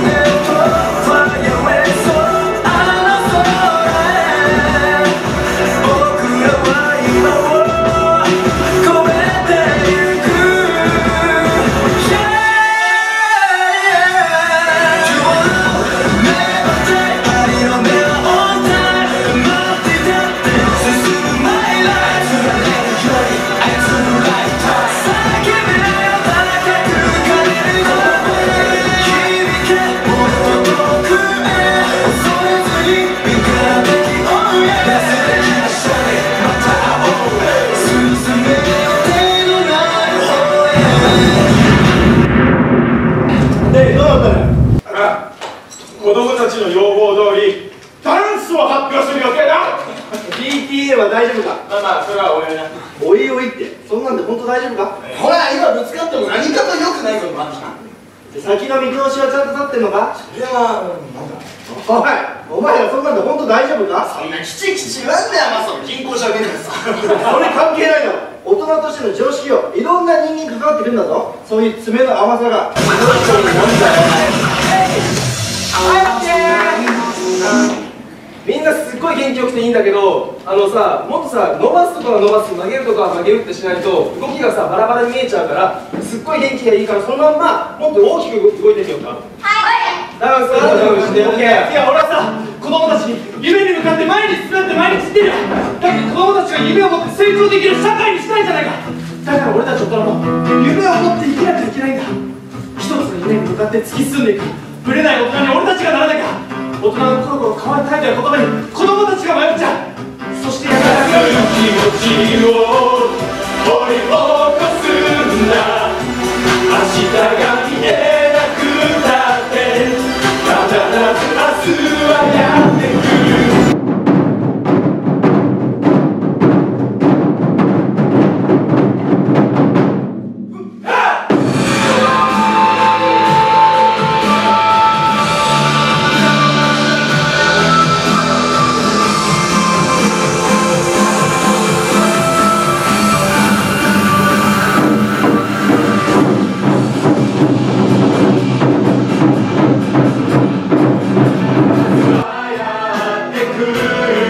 네. は大丈夫か？まあまあそれはおいなおいおいって。そんなんで本当大丈夫か？ほら今ぶつかっても何かと良くないぞマジ先の見通しはちゃんと立ってんのか？それはなんだおいお前らそんなんで本当大丈夫か？そんなキチキチ言わんだよまさか銀行じゃねえんださそれ関係ないだろ大人としての常識よ。いろんな人間関わってくるんだぞ。そういう爪の甘さが。みん元気よくていいんだけどあのさもっとさ伸ばすとかは伸ばす曲げるとかは曲げるってしないと動きがさバラバラに見えちゃうからすっごい元気がいいからそのまんまもっと大きく動いてみようかはいダウンスダウンして OK いや俺はさ子供たちに夢に向かって前に進めって毎日ってるだって子供たちが夢を持って成長できる社会にしたいじゃないかだから俺たち大人も夢を持って生きなきゃいけないんだ一つの夢に向かって突き進んでいくぶれない大人に俺たちがならなきゃ大人のコロコロ変わりたいという言葉に子供たちが迷っちゃう。そしてやがて気持ちを good.